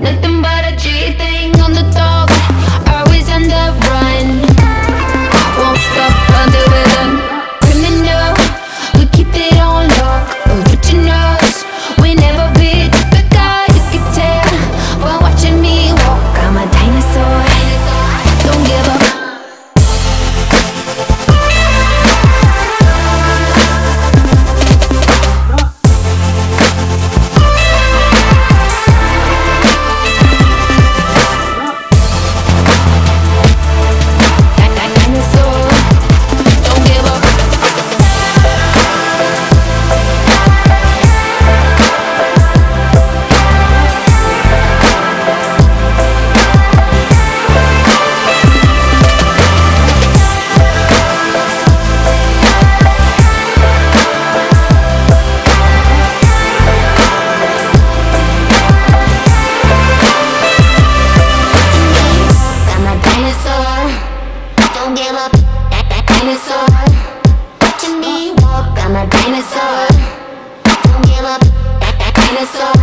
Nothing but a G thing on the dog. Always on the run. don't give up. That, that dinosaur. Watching me walk, I'm a dinosaur. Don't give up. That, that dinosaur.